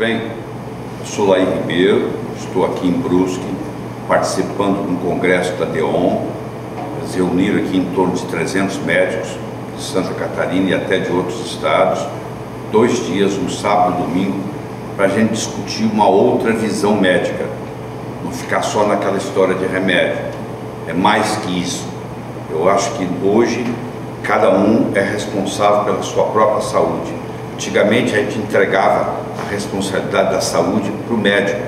Ribeiro, estou aqui em Brusque, participando de um congresso da DEON. Eles reuniram aqui em torno de 300 médicos de Santa Catarina e até de outros estados, dois dias, um sábado e um domingo, para a gente discutir uma outra visão médica, não ficar só naquela história de remédio. É mais que isso. Eu acho que hoje cada um é responsável pela sua própria saúde. Antigamente a gente entregava a responsabilidade da saúde para o médico,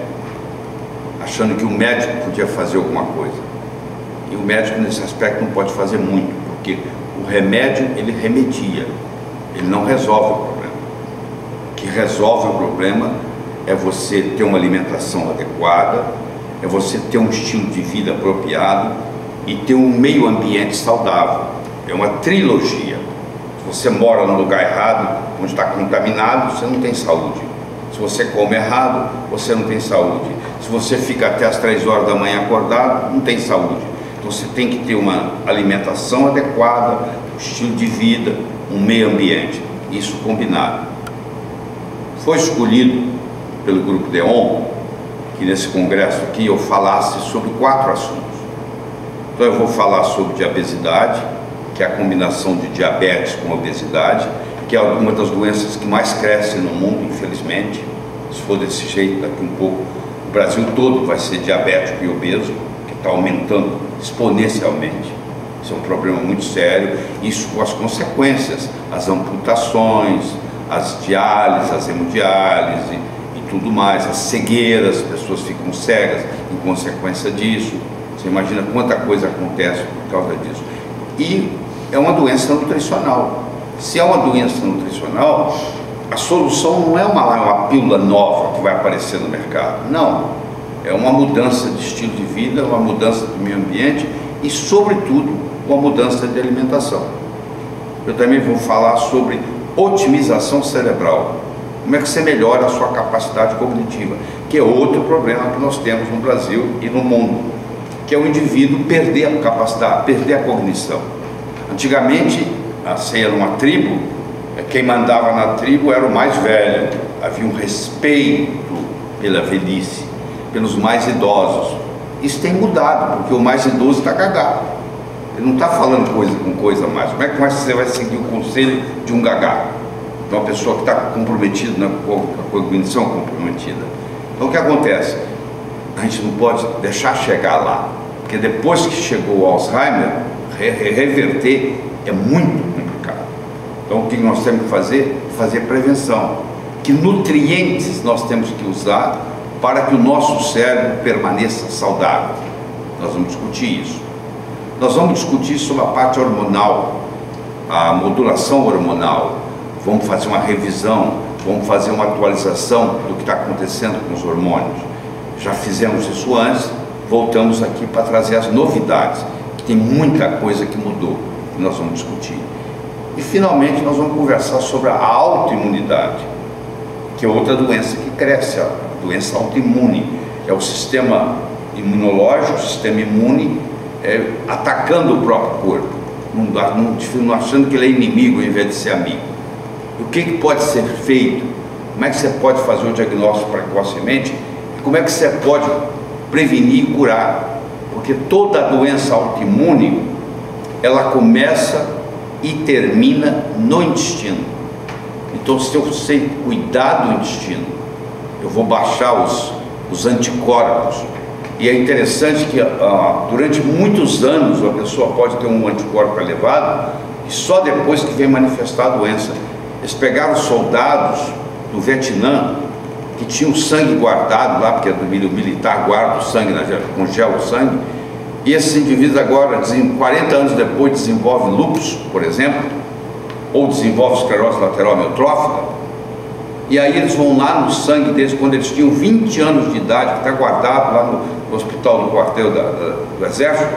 achando que o médico podia fazer alguma coisa. E o médico nesse aspecto não pode fazer muito, porque o remédio ele remedia, ele não resolve o problema. O que resolve o problema é você ter uma alimentação adequada, é você ter um estilo de vida apropriado e ter um meio ambiente saudável. É uma trilogia. Se você mora no lugar errado, onde está contaminado, você não tem saúde. Se você come errado, você não tem saúde. Se você fica até as três horas da manhã acordado, não tem saúde. Então você tem que ter uma alimentação adequada, um estilo de vida, um meio ambiente. Isso combinado. Foi escolhido pelo Grupo DEON que nesse congresso aqui eu falasse sobre quatro assuntos. Então eu vou falar sobre diabesidade, que é a combinação de diabetes com obesidade, que é uma das doenças que mais cresce no mundo, infelizmente. Se for desse jeito, daqui um pouco, o Brasil todo vai ser diabético e obeso, que está aumentando exponencialmente. Isso é um problema muito sério. Isso com as consequências, as amputações, as diálises, as hemodiálises e tudo mais, as cegueiras, as pessoas ficam cegas em consequência disso. Você imagina quanta coisa acontece por causa disso. E é uma doença nutricional. Se é uma doença nutricional, a solução não é uma, uma pílula nova que vai aparecer no mercado. Não. É uma mudança de estilo de vida, uma mudança do meio ambiente e, sobretudo, uma mudança de alimentação. Eu também vou falar sobre otimização cerebral. Como é que você melhora a sua capacidade cognitiva, que é outro problema que nós temos no Brasil e no mundo, que é o indivíduo perder a capacidade, perder a cognição. Antigamente, assim, era uma tribo, quem mandava na tribo era o mais velho, havia um respeito pela velhice, pelos mais idosos. Isso tem mudado, porque o mais idoso está cagado. Ele não está falando coisa com coisa mais. Como é que você vai seguir o conselho de um gagá? De uma pessoa que está comprometida, né, com a cognição comprometida. Então o que acontece? A gente não pode deixar chegar lá, porque depois que chegou o Alzheimer, re reverter é muito. Então o que nós temos que fazer? Fazer prevenção. Que nutrientes nós temos que usar para que o nosso cérebro permaneça saudável? Nós vamos discutir isso. Nós vamos discutir sobre a parte hormonal, a modulação hormonal. Vamos fazer uma revisão, vamos fazer uma atualização do que está acontecendo com os hormônios. Já fizemos isso antes, voltamos aqui para trazer as novidades, tem muita coisa que mudou, que nós vamos discutir. E finalmente nós vamos conversar sobre a autoimunidade, que é outra doença que cresce, a doença autoimune. É o sistema imunológico, o sistema imune é, atacando o próprio corpo, não, não, achando que ele é inimigo em vez de ser amigo. O que, que pode ser feito? Como é que você pode fazer o diagnóstico precocemente? E como é que você pode prevenir e curar? Porque toda doença autoimune, ela começa e termina no intestino. Então, se eu sei cuidar do intestino, eu vou baixar os, os anticorpos, e é interessante que ah, durante muitos anos a pessoa pode ter um anticorpo elevado e só depois que vem manifestar a doença. Eles pegaram soldados do Vietnã que tinham sangue guardado lá, porque o militar guarda o sangue, congela o sangue, e esses indivíduos agora, 40 anos depois, desenvolvem lúpus, por exemplo, ou desenvolvem esclerose lateral amiotrófica, e aí eles vão lá no sangue deles, quando eles tinham 20 anos de idade, que está guardado lá no, hospital do quartel da, da, do Exército,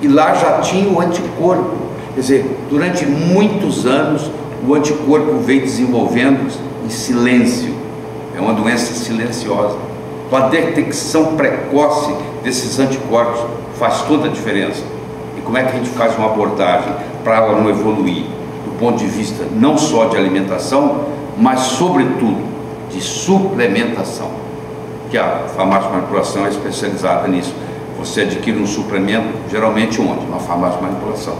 e lá já tinha o anticorpo. Quer dizer, durante muitos anos o anticorpo veio desenvolvendo em silêncio. É uma doença silenciosa. Então a detecção precoce desses anticorpos faz toda a diferença. E como é que a gente faz uma abordagem para ela não evoluir do ponto de vista não só de alimentação, mas sobretudo de suplementação? Que a farmácia de manipulação é especializada nisso. Você adquire um suplemento, geralmente onde? Na farmácia de manipulação.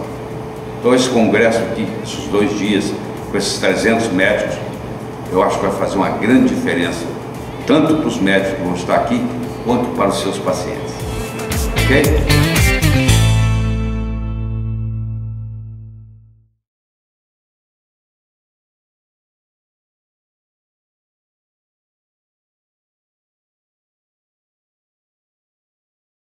Então esse congresso aqui, esses dois dias, com esses 300 médicos, eu acho que vai fazer uma grande diferença tanto para os médicos que vão estar aqui, quanto para os seus pacientes. Ok?